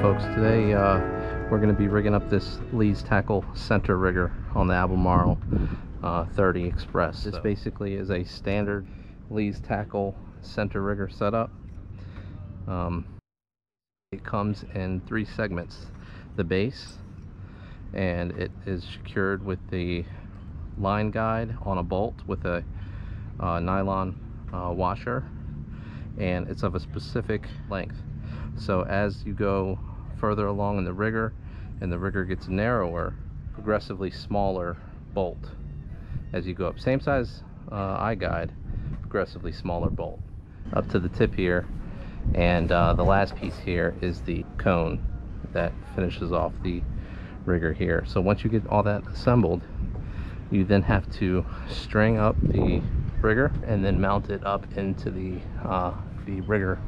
folks. Today uh, we're going to be rigging up this Lee's Tackle center rigger on the Albemarle uh, 30 Express. This basically is a standard Lee's Tackle center rigger setup. Um, it comes in three segments. The base, and it is secured with the line guide on a bolt with a uh, nylon uh, washer and it's of a specific length so as you go further along in the rigger and the rigger gets narrower progressively smaller bolt. As you go up same size uh, eye guide progressively smaller bolt. Up to the tip here and uh, the last piece here is the cone that finishes off the rigger here. So once you get all that assembled you then have to string up the rigger and then mount it up into the uh, the rigger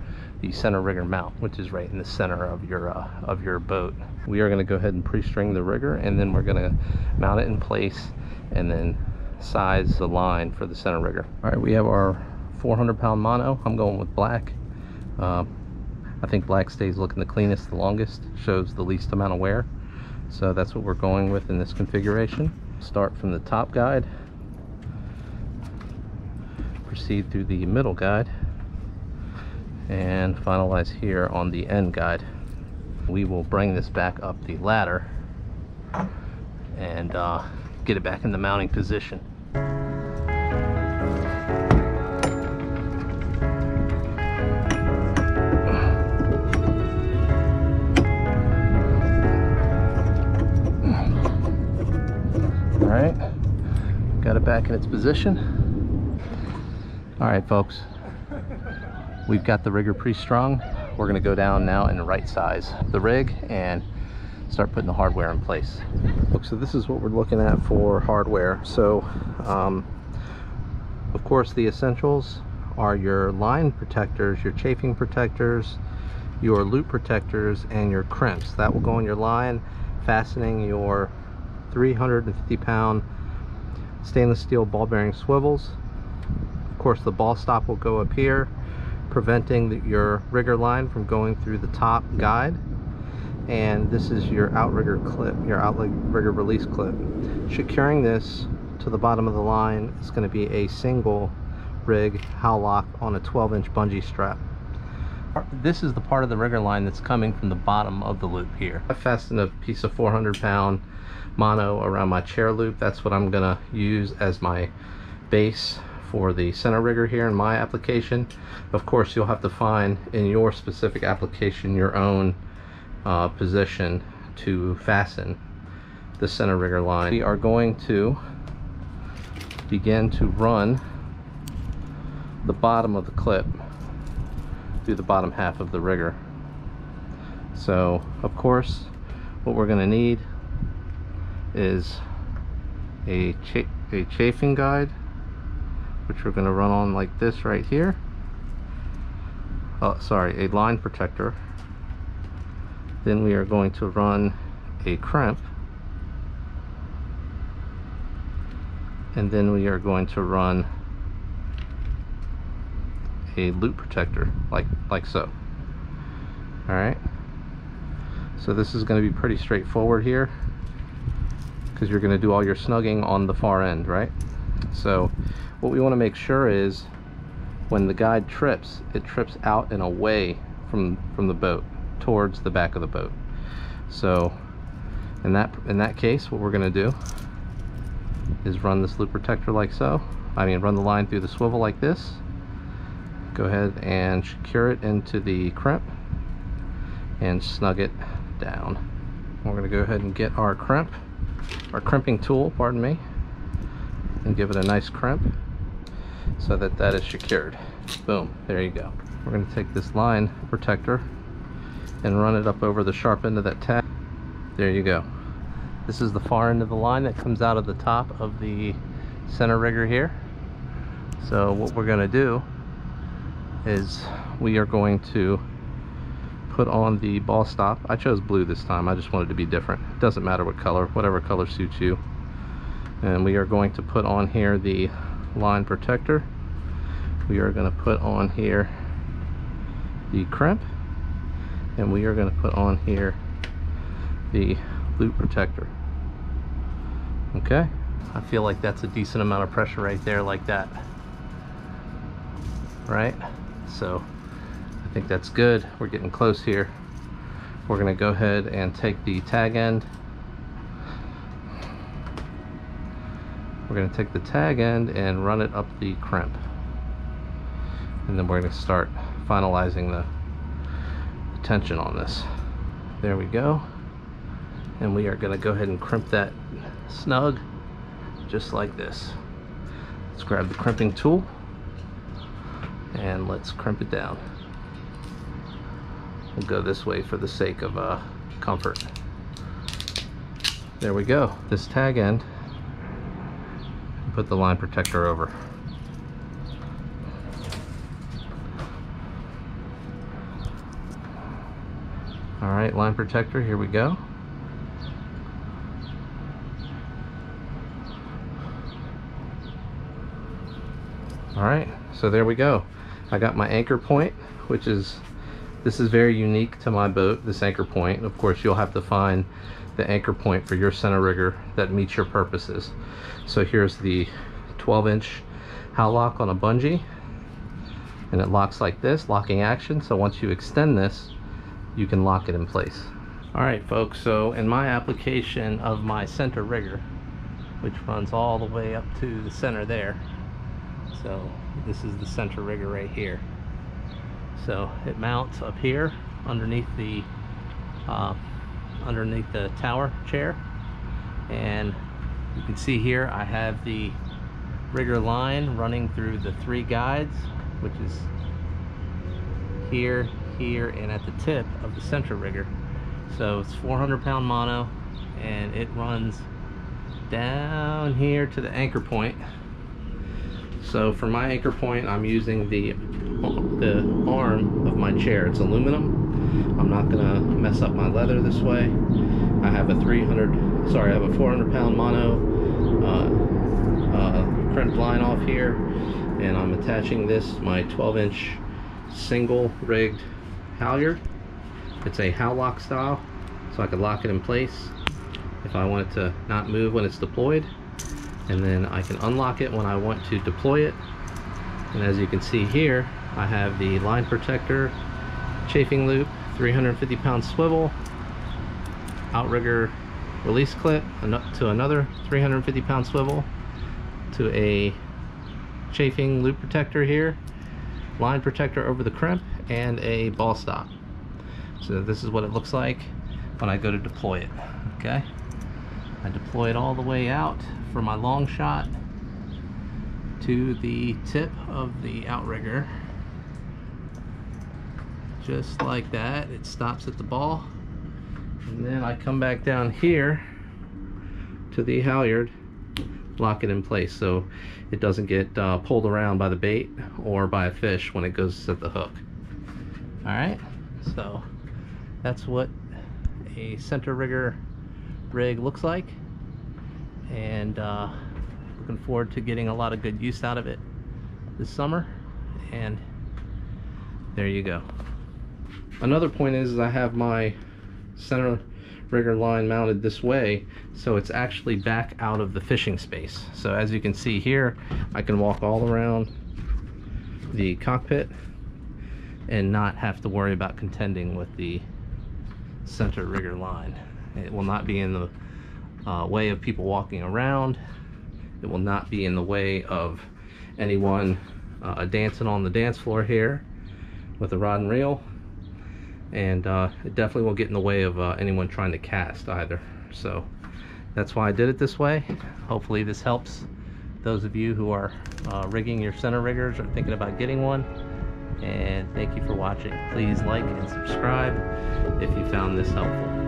the center rigger mount which is right in the center of your uh, of your boat. We are going to go ahead and pre-string the rigger and then we're going to mount it in place and then size the line for the center rigger. All right we have our 400 pound mono. I'm going with black. Uh, i think black stays looking the cleanest the longest shows the least amount of wear. So that's what we're going with in this configuration. Start from the top guide. Proceed through the middle guide and finalize here on the end guide. We will bring this back up the ladder and uh, get it back in the mounting position. Alright, got it back in its position. Alright folks, we've got the rigger pre-strung. We're gonna go down now and right size the rig and start putting the hardware in place. So this is what we're looking at for hardware. So, um, of course the essentials are your line protectors, your chafing protectors, your loop protectors, and your crimps. That will go on your line, fastening your 350 pound stainless steel ball bearing swivels. Of course the ball stop will go up here preventing the, your rigger line from going through the top guide and this is your outrigger clip, your outrigger release clip. Securing this to the bottom of the line is going to be a single rig Howlock on a 12 inch bungee strap. This is the part of the rigger line that's coming from the bottom of the loop here. I fastened a piece of 400 pound mono around my chair loop. That's what I'm gonna use as my base for the center rigger here in my application. Of course, you'll have to find in your specific application your own uh, position to fasten the center rigger line. We are going to begin to run the bottom of the clip through the bottom half of the rigger. So, of course, what we're going to need is a, cha a chafing guide which we're going to run on like this right here. Oh sorry a line protector. Then we are going to run a crimp. And then we are going to run a loop protector like like so. All right so this is going to be pretty straightforward here because you're going to do all your snugging on the far end, right? So what we want to make sure is when the guide trips, it trips out and away from, from the boat towards the back of the boat. So in that, in that case, what we're going to do is run this loop protector like so. I mean, run the line through the swivel like this. Go ahead and secure it into the crimp and snug it down. We're going to go ahead and get our crimp our crimping tool, pardon me, and give it a nice crimp so that that is secured. Boom, there you go. We're going to take this line protector and run it up over the sharp end of that tab. There you go. This is the far end of the line that comes out of the top of the center rigger here. So what we're going to do is we are going to put on the ball stop. I chose blue this time. I just wanted to be different. It doesn't matter what color, whatever color suits you. And we are going to put on here the line protector. We are going to put on here the crimp. and we are going to put on here the loop protector. Okay? I feel like that's a decent amount of pressure right there like that. Right? So I think that's good. We're getting close here. We're going to go ahead and take the tag end we're going to take the tag end and run it up the crimp. And then we're going to start finalizing the, the tension on this. There we go. And we are going to go ahead and crimp that snug just like this. Let's grab the crimping tool and let's crimp it down. We'll go this way for the sake of uh, comfort. There we go. This tag end put the line protector over. All right line protector here we go. All right so there we go. I got my anchor point which is this is very unique to my boat this anchor point. Of course you'll have to find the anchor point for your center rigger that meets your purposes. So here's the 12 inch how lock on a bungee and it locks like this locking action. So once you extend this you can lock it in place. All right folks so in my application of my center rigger which runs all the way up to the center there so this is the center rigger right here. So it mounts up here underneath the uh, underneath the tower chair and you can see here I have the rigger line running through the three guides which is here here and at the tip of the center rigger so it's 400 pound mono and it runs down here to the anchor point so for my anchor point, I'm using the, the arm of my chair. It's aluminum. I'm not gonna mess up my leather this way. I have a 300, sorry, I have a 400 pound mono uh, uh, line off here. And I'm attaching this, my 12 inch single rigged halyard. It's a Howlock style, so I could lock it in place if I want it to not move when it's deployed and then I can unlock it when I want to deploy it and as you can see here I have the line protector chafing loop 350 pound swivel outrigger release clip to another 350 pound swivel to a chafing loop protector here line protector over the crimp and a ball stop. So this is what it looks like when I go to deploy it okay? I deploy it all the way out for my long shot to the tip of the outrigger just like that. It stops at the ball. And then I come back down here to the halyard lock it in place so it doesn't get uh, pulled around by the bait or by a fish when it goes at the hook. Alright so that's what a center rigger rig looks like. And uh, looking forward to getting a lot of good use out of it this summer. And there you go another point is, is I have my center rigger line mounted this way so it's actually back out of the fishing space so as you can see here I can walk all around the cockpit and not have to worry about contending with the center rigger line it will not be in the uh, way of people walking around. It will not be in the way of anyone uh, dancing on the dance floor here with a rod and reel. And uh, it definitely won't get in the way of uh, anyone trying to cast either. So that's why I did it this way. Hopefully this helps those of you who are uh, rigging your center riggers or thinking about getting one. And thank you for watching. Please like and subscribe if you found this helpful.